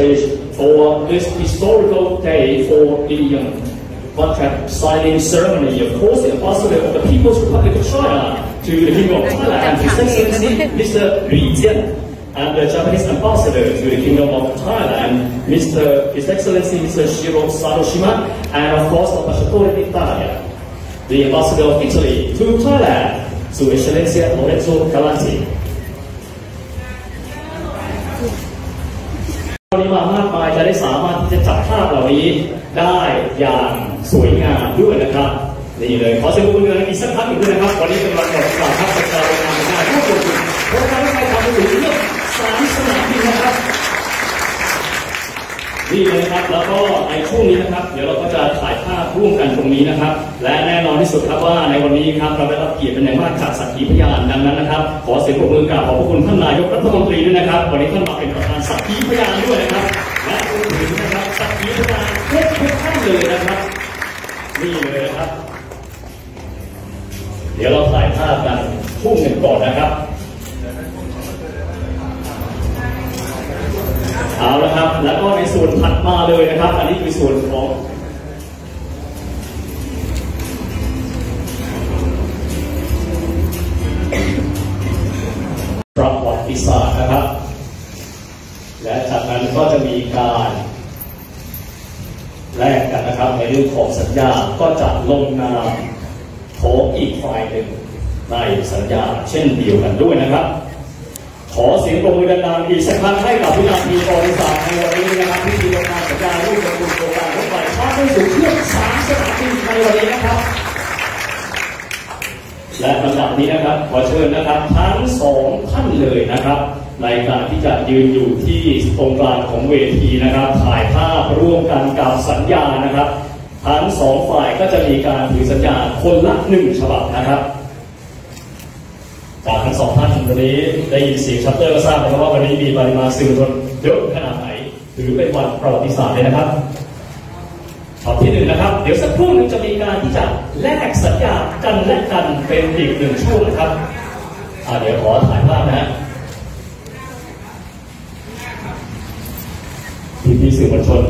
for this historical day for the um, contract signing ceremony. Of course, the ambassador of the People's Republic of China to the Kingdom of Thailand, His Excellency Mr. Li Jian, and the Japanese ambassador to the Kingdom of Thailand, Mr. His Excellency Mr. Shiro Sadoshima, and of course, Ambassador d'Italia, the ambassador of Italy to Thailand, Sua Excellencia Lorenzo Galanti. วันนี้มามากมายจะได้สามารถที่จะจับภาพเหล่านี้ได้อย่างสวยงามด้วยนะครับนี่เลยขอเสียงปรบมืออีกสักครั้งหนึ่งด้วยนะครับวันนี้เป็นวันประกาศครับประการงานงานร่วมกันเพราะการรถไฟควาร็วสูงเรื่องสามสนามบินนะครับนี่เลยครับแล้วก็ในช่วงนี้นะครับเดี๋ยวเรา ร่วมกันตรงนี้นะครับ และแน่นอนที่สุดครับว่าในวันนี้ครับเราได้รับเกียรติเป็นอย่างมากจากสักขีพยานดังนั้นนะครับขอเสียงปรบมือกราบขอบพระคุณท่านนายกรัฐมนตรีด้วยนะครับวันนี้ท่านมาเป็นประธานสักขีพยานด้วยนะครับและรวมถึงนะครับสักขีพยานทุกทุกท่านเลยนะครับนี่เลยนะครับ เดี๋ยวเราถ่ายภาพกันช่งหนึ่งก่อนนะครับเอาละครับ แล้วก็ในส่วนถัดมาเลยนะครับ อันนี้คือส่วนของ ประวัติศาสตร์นะครับ และจากนั้นก็จะมีการแลกกันนะครับในเรื่องของสัญญาก็จะลงนามของอีกฝ่ายหนึ่งในสัญญาเช่นเดียวกันด้วยนะครับ ขอเสียงปรบมือดังๆอีกสักครั้งให้กับวินาทีประวัติศาร์ในวันนี้นะครับที่มีลงนามสัญญาร่วมกับกลุ่มโครงการรถไฟฟ้าด้วสูงเครื่องสามสนามบินในวันนี้นะครับ และลำดับนี้นะครับขอเชิญนะครับทั้งสองท่านเลยนะครับ ในการที่จะยืนอยู่ที่ตรงกลางของเวทีนะครับ ถ่ายภาพร่วมกันกับสัญญานะครับ ทั้งสองฝ่ายก็จะมีการถือสัญญาคนละหนึ่งฉบับนะครับจากทั้งสองท่านวันนี้ได้ยินเสียงชัตเตอร์ก็ทราบนะครับว่าวันนี้มีปริมาณสื่อมวลชนเยอะขนาดไหนถือเป็นวันประวัติศาสตร์เลยนะครับ ช็อตที่หนึ่งนะครับ เดี๋ยวสักครู่หนึงจะมีการที่จะแลกสัญญากันและกันเป็นอีกหนึ่งช่วงนะครับเดี๋ยวขอถ่ายภาพนะฮะพี่พี่สื่อมวลชน